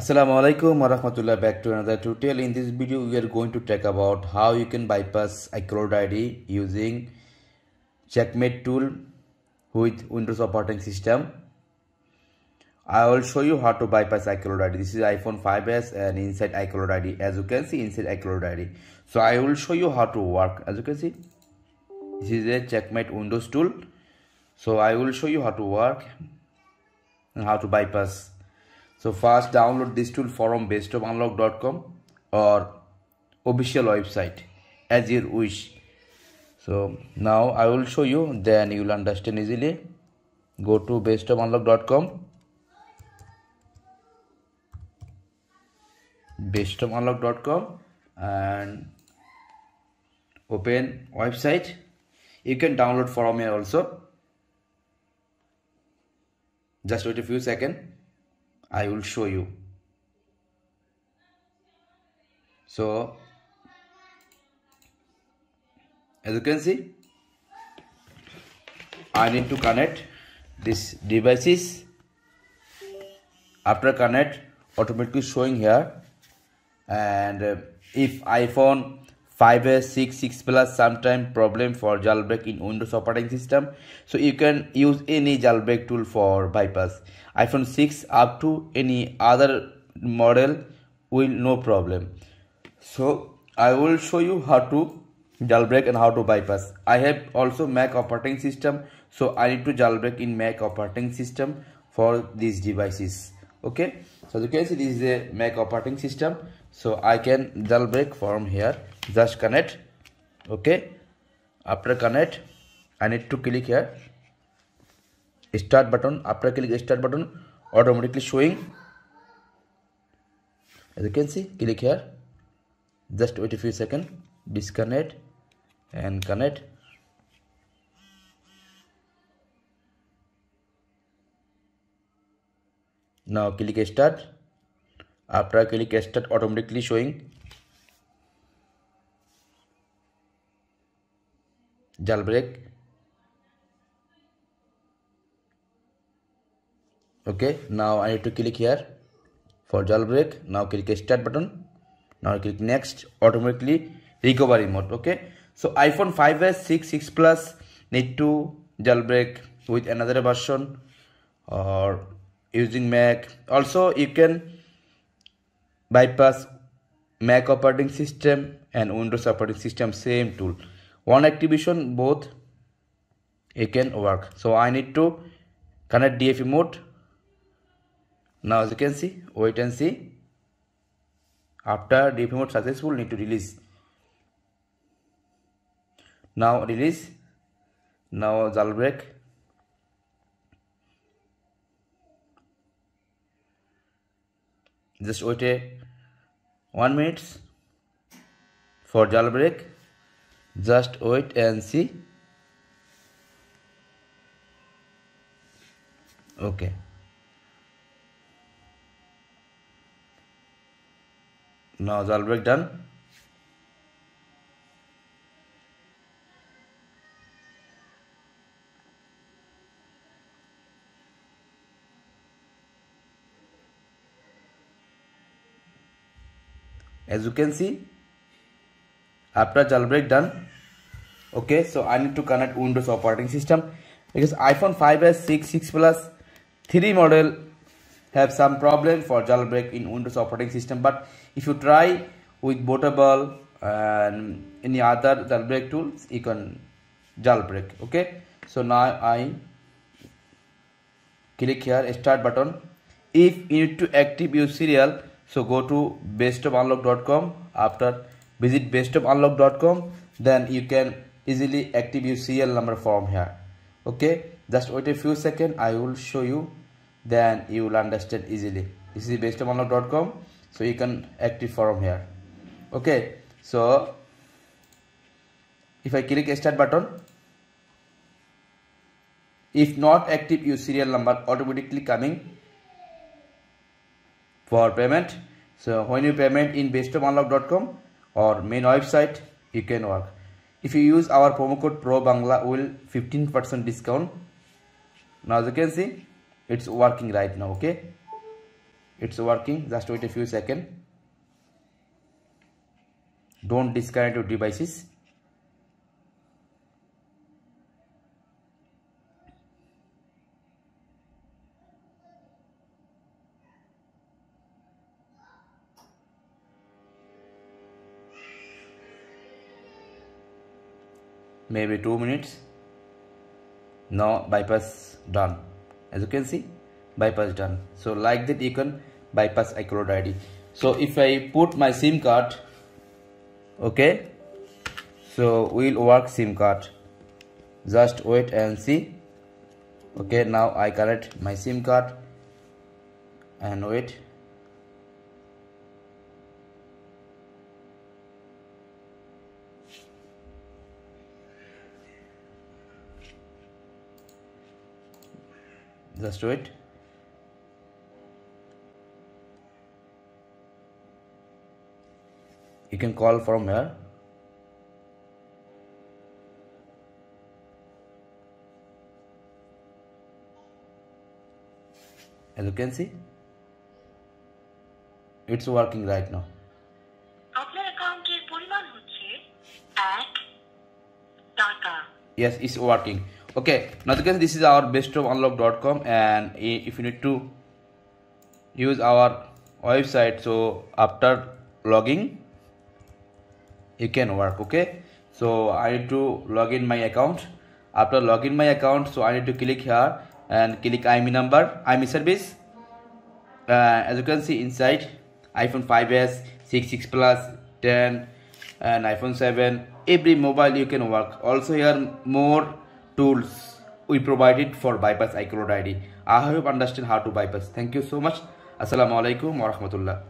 Assalamu alaikum warahmatullah back to another tutorial. In this video we are going to talk about how you can bypass iCloud ID using checkmate tool with Windows operating system. I will show you how to bypass iCloud ID this is iPhone 5s and inside iCloud ID as you can see inside iCloud ID so I will show you how to work. As you can see this is a checkmate Windows tool. So I will show you how to work and how to bypass so first download this tool from bestofunlock.com or official website as you wish. So now I will show you then you will understand easily. Go to bestofunlock.com bestofunlock.com and open website you can download from here also just wait a few seconds I will show you. So as you can see I need to connect this devices. After connect automatically showing here. And uh, if iPhone 5s 6 6 plus sometime problem for jailbreak in windows operating system. So you can use any jailbreak tool for bypass. iphone 6 up to any other model will no problem. So i will show you how to jailbreak and how to bypass. I have also mac operating system. So i need to jailbreak in mac operating system for these devices. Okay? So as you can see this is a mac operating system. So i can jailbreak from here just connect okay after connect i need to click here start button after click start button automatically showing as you can see click here just wait a few seconds disconnect and connect now click start after click start automatically showing jailbreak. Okay now I need to click here for jailbreak. Now click start button. Now click next automatically recovery mode okay? So iPhone 5s 6 6 plus need to jailbreak with another version or using Mac. Also you can bypass Mac operating system and Windows operating system same tool one activation both it can work. So I need to connect DFE mode. Now as you can see wait and see. After DFE mode successful need to release. Now release. Now jailbreak just wait a one minutes for jailbreak just wait and see. Okay. Now jailbreak done? As you can see after jailbreak done okay so i need to connect windows operating system because iphone 5s 6 6 plus 3 model have some problem for jailbreak in windows operating system. But if you try with bootable and any other jailbreak tools you can jailbreak okay? So now i click here start button. If you need to active your serial so go to bestofunlock.com after visit bestofunlock.com then you can easily active your serial number form here. Okay? Just wait a few seconds. I will show you. Then you will understand easily. This is bestofunlock.com so you can active form here. Okay? So if i click start button if not active your serial number automatically coming for payment. So when you payment in bestofunlock.com or main website you can work if you use our promo code pro bangla will 15% discount now as you can see it's working right now okay it's working just wait a few seconds don't disconnect your devices maybe two minutes. Now bypass done. As you can see bypass done. So like that you can bypass iCloud ID so if I put my SIM card okay so we'll work SIM card. Just wait and see. Okay now I connect my SIM card and wait Let's do it. You can call from here. As you can see, it's working right now. Yes, it's working okay now guys this is our bestoffunlock.com and if you need to use our website so after logging you can work okay? So i need to log in my account. After login my account so i need to click here and click ime number ime service. Uh, as you can see inside iphone 5s 6 6 plus 10 and iphone 7 every mobile you can work. Also here more tools we provided for bypass iCloud id i hope you understand how to bypass thank you so much assalamu alaikum wa rahmatullah